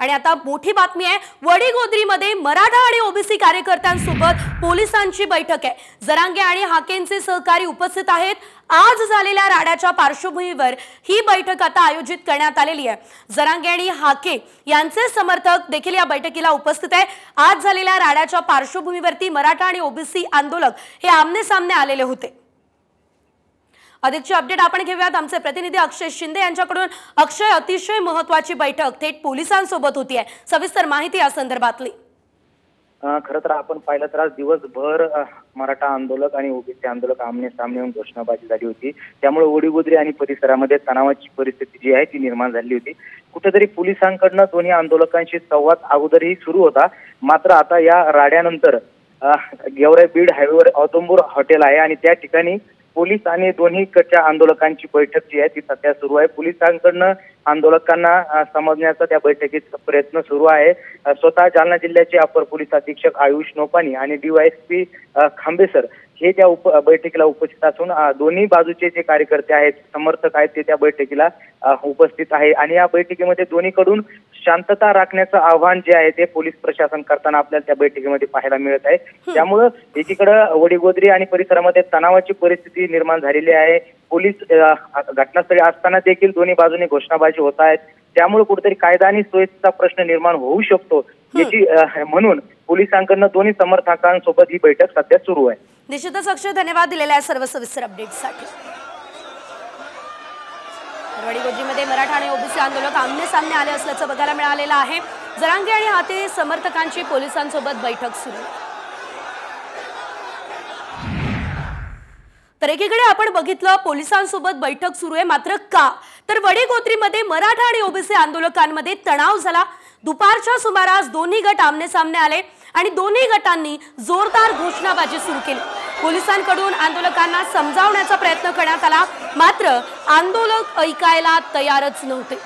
आणि आता मोठी बातमी आहे वडीगोद्रीमध्ये मराठा आणि ओबीसी कार्यकर्त्यांसोबत पोलिसांची बैठक आहे. जरांगे आणि हाकेंचे सहकारी उपस्थित आहेत. आज झालेल्या राड्याच्या पार्श्वभूमीवर ही बैठक आता आयोजित करण्यात आलेली आहे. जरांगे आणि हाके यांचे समर्थक देखील या बैठकीला उपस्थित आहे. आज झालेल्या राड्याच्या पार्श्वभूमीवरती मराठा आणि ओबीसी आंदोलक हे आमने सामने आलेले होते. अधिकची अपडेट आपण घेऊयात. आमचे प्रतिनिधी अक्षय शिंदे यांच्याकडून. अक्षय अतिशय महत्वाची बैठक थेट पोलिसांसोबत होती आहे. सविस्तर माहिती या संदर्भातली. खरं तर आपण पाहिलं तर आज दिवसभर मराठा आंदोलक आणि ओबीसी आंदोलक आमने सामने येऊन घोषणाबाजी झाली होती. त्यामुळे ओडीगोद्री आणि परिसरामध्ये तणावाची परिस्थिती जी आहे ती निर्माण झाली होती. कुठेतरी पोलिसांकडनं दोन्ही आंदोलकांशी संवाद अगोदरही सुरू होता. मात्र आता या राड्यानंतर अ, गेवराई बीड हायवेवर औतंबूर हॉटेल आहे आणि त्या ठिकाणी पोलीस आणि दोन्ही कडच्या आंदोलकांची बैठक जी आहे ती सध्या सुरू आहे. पोलिसांकडनं आंदोलकांना समजण्याचा त्या बैठकीत प्रयत्न सुरू आहे. स्वतः जालना जिल्ह्याचे अपर पोलीस अधीक्षक आयुष नोपानी आणि डीवायएसपी खांबेसर हे त्या उप बैठकीला उपस्थित असून दोन्ही बाजूचे जे कार्यकर्ते आहेत समर्थक आहेत ते त्या बैठकीला उपस्थित आहे. आणि या बैठकीमध्ये दोन्हीकडून शांतता राखण्याचं आव्हान जे आहे ते पोलीस प्रशासन करताना आपल्याला त्या बैठकीमध्ये पाहायला मिळत आहे. त्यामुळं एकीकडं वडीगोद्री आणि परिसरामध्ये तणावाची परिस्थिती निर्माण झालेली आहे. पोलीस घटनास्थळी असताना देखील दोन्ही बाजूने घोषणाबाजी होत आहेत. त्यामुळे कुठेतरी कायदा आणि सुव्यवस्थेचा प्रश्न निर्माण होऊ शकतो याची म्हणून पोलिसांकडनं दोन्ही समर्थकांसोबत ही बैठक सध्या सुरू आहे. निश्चितच अक्षय धन्यवाद दिलेल्या सर्व सविस्तर अपडेटसाठी गोजीमध्ये मराठा आणि ओबीसी आंदोलक आमने सामने आले असल्याचं बघायला मिळालेलं आहे. जरांगे आणि हाते समर्थकांची पोलिसांसोबत बैठक सुरू. आहे. तर एकीकडे आपण बघितलं पोलिसांसोबत बैठक सुरू आहे मात्र का? तर वडेगोत्रीमध्ये मराठा आणि ओबीसी आंदोलकांमध्ये तणाव झाला. दुपारच्या सुमारास दोन्ही गट आमने सामने आले आणि दोन्ही गटांनी जोरदार घोषणाबाजी सुरू केली. पोलिसांकडून आंदोलकांना समजावण्याचा प्रयत्न करण्यात आला. मात्र आंदोलक ऐकायला तयारच नव्हते.